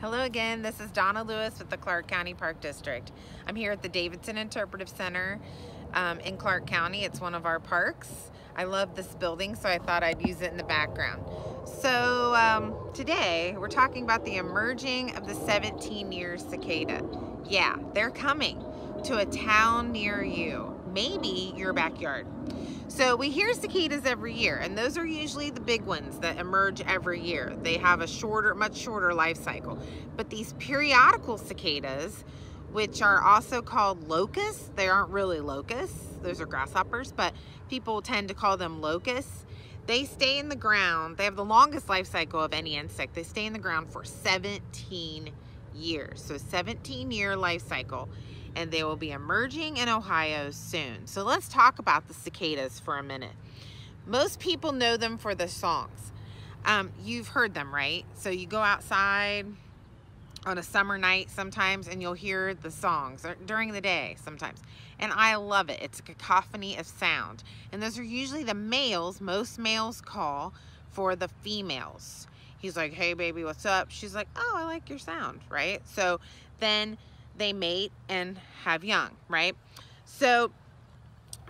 Hello again, this is Donna Lewis with the Clark County Park District. I'm here at the Davidson Interpretive Center um, in Clark County. It's one of our parks. I love this building, so I thought I'd use it in the background. So um, today, we're talking about the emerging of the 17-year cicada. Yeah, they're coming to a town near you, maybe your backyard. So we hear cicadas every year, and those are usually the big ones that emerge every year. They have a shorter, much shorter life cycle. But these periodical cicadas, which are also called locusts, they aren't really locusts, those are grasshoppers, but people tend to call them locusts. They stay in the ground, they have the longest life cycle of any insect. They stay in the ground for 17 years, so 17 year life cycle and they will be emerging in Ohio soon. So let's talk about the cicadas for a minute. Most people know them for the songs. Um, you've heard them, right? So you go outside on a summer night sometimes and you'll hear the songs during the day sometimes. And I love it. It's a cacophony of sound. And those are usually the males, most males call for the females. He's like, hey baby, what's up? She's like, oh, I like your sound, right? So then they mate and have young, right? So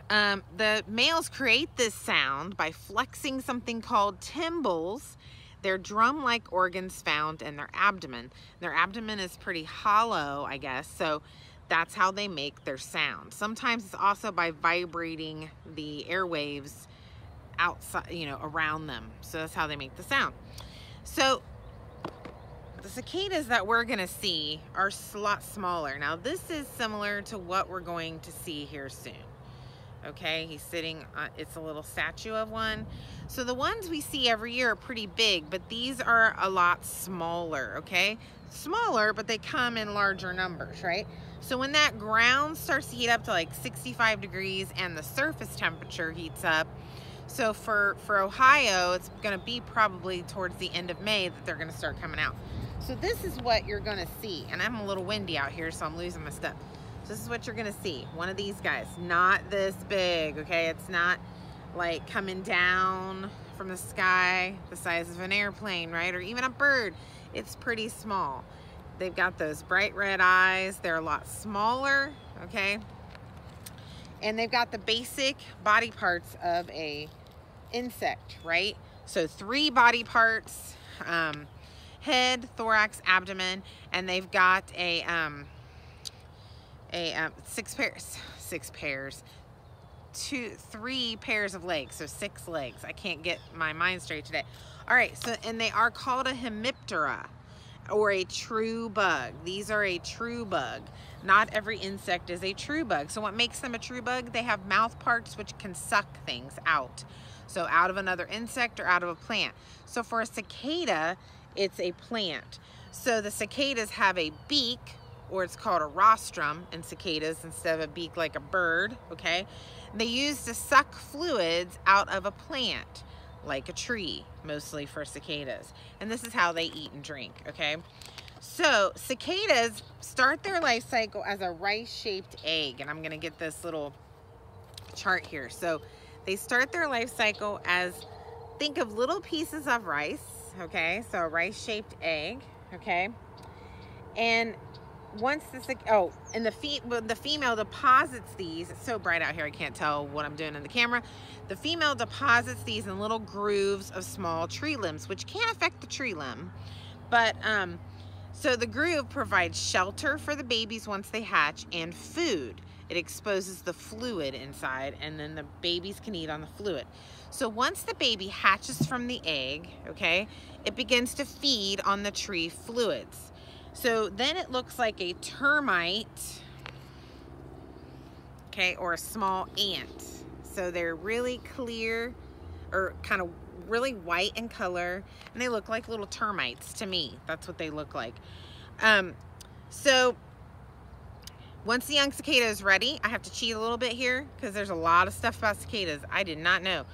um, the males create this sound by flexing something called tymbals. They're drum-like organs found in their abdomen. Their abdomen is pretty hollow, I guess, so that's how they make their sound. Sometimes it's also by vibrating the airwaves outside, you know, around them. So that's how they make the sound. So the cicadas that we're gonna see are a lot smaller. Now this is similar to what we're going to see here soon. Okay, he's sitting, uh, it's a little statue of one. So the ones we see every year are pretty big, but these are a lot smaller, okay? Smaller, but they come in larger numbers, right? So when that ground starts to heat up to like 65 degrees and the surface temperature heats up, so for, for Ohio, it's gonna be probably towards the end of May that they're gonna start coming out. So this is what you're gonna see. And I'm a little windy out here, so I'm losing my stuff. So this is what you're gonna see. One of these guys, not this big, okay? It's not like coming down from the sky the size of an airplane, right? Or even a bird. It's pretty small. They've got those bright red eyes. They're a lot smaller, okay? And they've got the basic body parts of a insect, right? So three body parts, um, head, thorax, abdomen, and they've got a, um, a um, six pairs, six pairs, two, three pairs of legs, so six legs. I can't get my mind straight today. All right, so, and they are called a hemiptera or a true bug. These are a true bug. Not every insect is a true bug. So what makes them a true bug? They have mouth parts which can suck things out. So out of another insect or out of a plant. So for a cicada, it's a plant. So the cicadas have a beak, or it's called a rostrum in cicadas instead of a beak like a bird, okay? They use to suck fluids out of a plant, like a tree, mostly for cicadas. And this is how they eat and drink, okay? So cicadas start their life cycle as a rice-shaped egg, and I'm gonna get this little chart here. So they start their life cycle as, think of little pieces of rice, okay? So a rice-shaped egg, okay? And once this, oh, and the, fe the female deposits these, it's so bright out here, I can't tell what I'm doing in the camera. The female deposits these in little grooves of small tree limbs, which can affect the tree limb. But, um, so the groove provides shelter for the babies once they hatch and food. It exposes the fluid inside and then the babies can eat on the fluid. So once the baby hatches from the egg, okay, it begins to feed on the tree fluids. So then it looks like a termite, okay, or a small ant. So they're really clear or kind of really white in color and they look like little termites to me. That's what they look like. Um, so once the young cicada is ready, I have to cheat a little bit here because there's a lot of stuff about cicadas I did not know.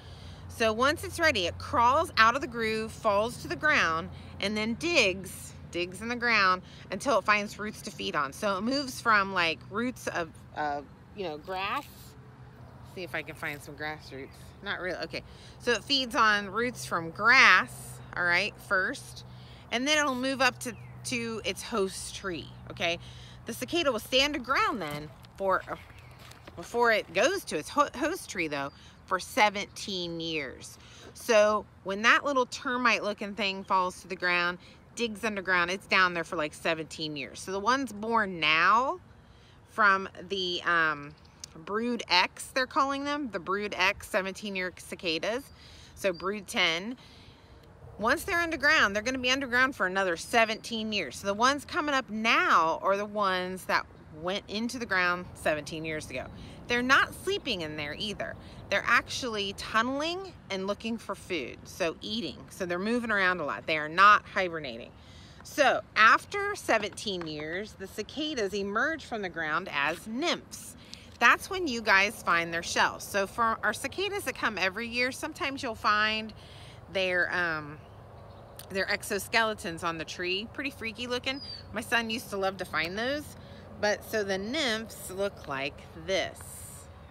So once it's ready, it crawls out of the groove, falls to the ground, and then digs, digs in the ground until it finds roots to feed on. So it moves from like roots of, uh, you know, grass. See if I can find some grass roots. Not really, okay. So it feeds on roots from grass, all right, first. And then it'll move up to, to its host tree, okay? The cicada will stay underground then for, before it goes to its host tree though, for 17 years. So when that little termite looking thing falls to the ground, digs underground, it's down there for like 17 years. So the ones born now from the um, brood X, they're calling them, the brood X 17 year cicadas. So brood 10, once they're underground, they're gonna be underground for another 17 years. So the ones coming up now are the ones that went into the ground 17 years ago. They're not sleeping in there either. They're actually tunneling and looking for food, so eating. So they're moving around a lot. They are not hibernating. So after 17 years, the cicadas emerge from the ground as nymphs. That's when you guys find their shells. So for our cicadas that come every year, sometimes you'll find their um, their exoskeletons on the tree. Pretty freaky looking. My son used to love to find those. But so the nymphs look like this,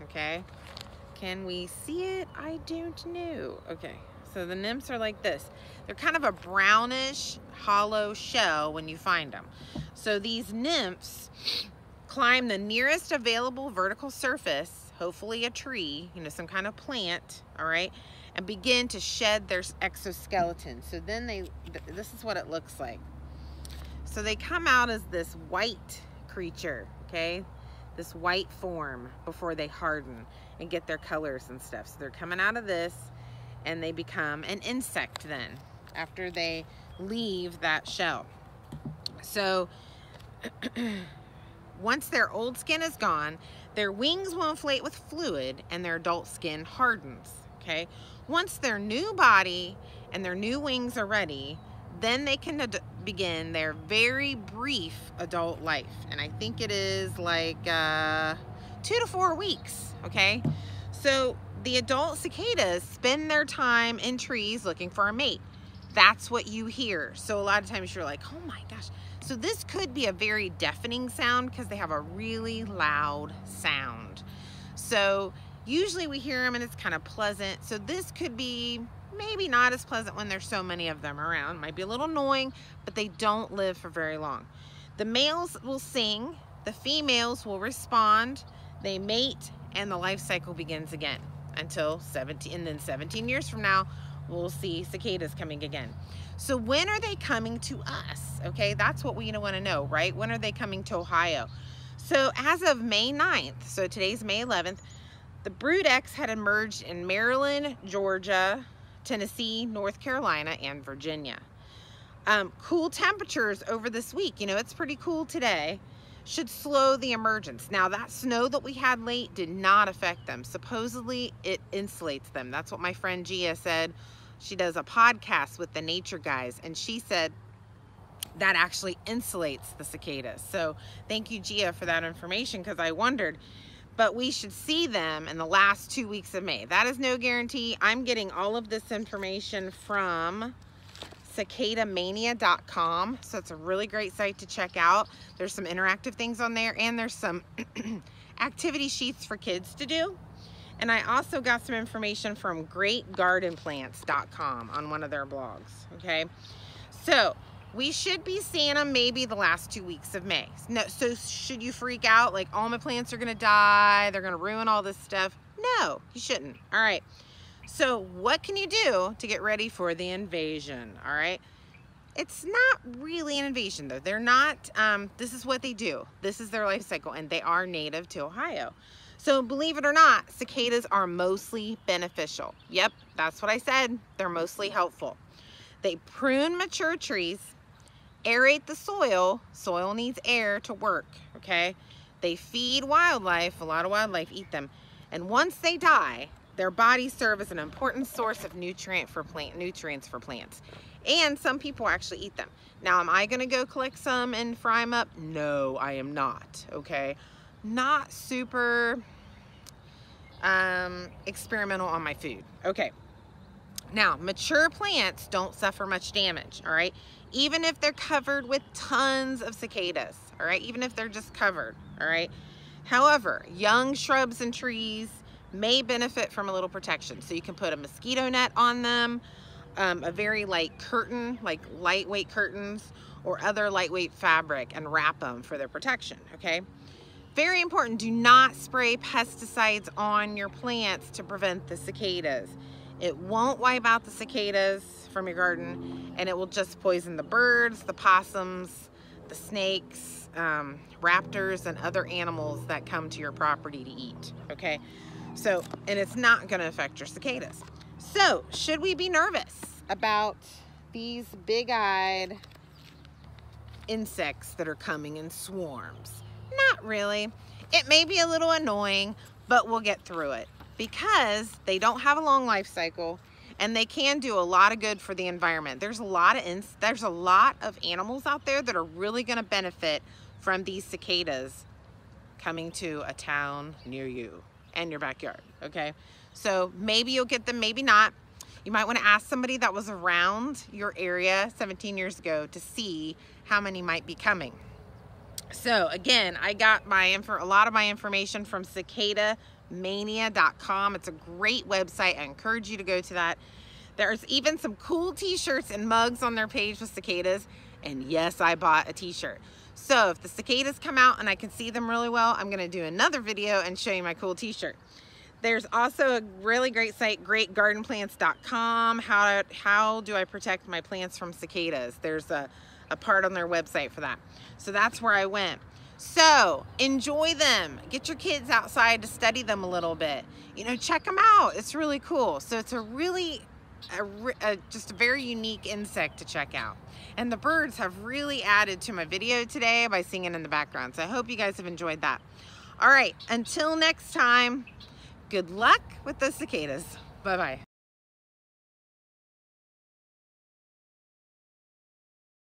okay? Can we see it? I don't know. Okay, so the nymphs are like this. They're kind of a brownish, hollow shell when you find them. So these nymphs climb the nearest available vertical surface, hopefully a tree, you know, some kind of plant, all right, and begin to shed their exoskeleton. So then they, this is what it looks like. So they come out as this white creature, okay? This white form before they harden and get their colors and stuff. So they're coming out of this and they become an insect then after they leave that shell. So once their old skin is gone, their wings will inflate with fluid and their adult skin hardens, okay? Once their new body and their new wings are ready, then they can begin their very brief adult life. And I think it is like uh, two to four weeks, okay? So the adult cicadas spend their time in trees looking for a mate. That's what you hear. So a lot of times you're like, oh my gosh. So this could be a very deafening sound because they have a really loud sound. So usually we hear them and it's kind of pleasant. So this could be maybe not as pleasant when there's so many of them around. Might be a little annoying, but they don't live for very long. The males will sing, the females will respond, they mate, and the life cycle begins again until 17, and then 17 years from now, we'll see cicadas coming again. So when are they coming to us? Okay, that's what we want to know, right? When are they coming to Ohio? So as of May 9th, so today's May 11th, the Brood X had emerged in Maryland, Georgia, Tennessee, North Carolina, and Virginia. Um, cool temperatures over this week, you know, it's pretty cool today, should slow the emergence. Now that snow that we had late did not affect them. Supposedly it insulates them. That's what my friend Gia said. She does a podcast with the nature guys and she said that actually insulates the cicadas. So thank you Gia for that information because I wondered, but we should see them in the last two weeks of May. That is no guarantee. I'm getting all of this information from cicadamania.com. So it's a really great site to check out. There's some interactive things on there and there's some activity sheets for kids to do. And I also got some information from greatgardenplants.com on one of their blogs, okay? So we should be seeing them maybe the last two weeks of May. No, so should you freak out like all my plants are gonna die, they're gonna ruin all this stuff? No, you shouldn't, all right. So what can you do to get ready for the invasion, all right? It's not really an invasion though. They're not, um, this is what they do. This is their life cycle and they are native to Ohio. So believe it or not, cicadas are mostly beneficial. Yep, that's what I said. They're mostly helpful. They prune mature trees aerate the soil. Soil needs air to work, okay? They feed wildlife. A lot of wildlife eat them. And once they die, their bodies serve as an important source of nutrient for plant nutrients for plants. And some people actually eat them. Now, am I gonna go collect some and fry them up? No, I am not, okay? Not super um, experimental on my food. Okay. Now, mature plants don't suffer much damage, all right? even if they're covered with tons of cicadas, all right? Even if they're just covered, all right? However, young shrubs and trees may benefit from a little protection. So you can put a mosquito net on them, um, a very light curtain, like lightweight curtains, or other lightweight fabric and wrap them for their protection, okay? Very important, do not spray pesticides on your plants to prevent the cicadas. It won't wipe out the cicadas from your garden and it will just poison the birds, the possums, the snakes, um, raptors, and other animals that come to your property to eat, okay? So, and it's not gonna affect your cicadas. So, should we be nervous about these big-eyed insects that are coming in swarms? Not really. It may be a little annoying, but we'll get through it because they don't have a long life cycle and they can do a lot of good for the environment. There's a lot of there's a lot of animals out there that are really going to benefit from these cicadas coming to a town near you and your backyard, okay? So maybe you'll get them, maybe not. You might want to ask somebody that was around your area 17 years ago to see how many might be coming. So again, I got my info, a lot of my information from cicadamania.com. It's a great website. I encourage you to go to that. There's even some cool t-shirts and mugs on their page with cicadas. And yes, I bought a t-shirt. So if the cicadas come out and I can see them really well, I'm gonna do another video and show you my cool t-shirt. There's also a really great site, greatgardenplants.com. How, how do I protect my plants from cicadas? There's a a part on their website for that. So that's where I went. So enjoy them. Get your kids outside to study them a little bit. You know, check them out. It's really cool. So it's a really, a, a, just a very unique insect to check out. And the birds have really added to my video today by singing in the background. So I hope you guys have enjoyed that. All right, until next time, good luck with the cicadas. Bye-bye.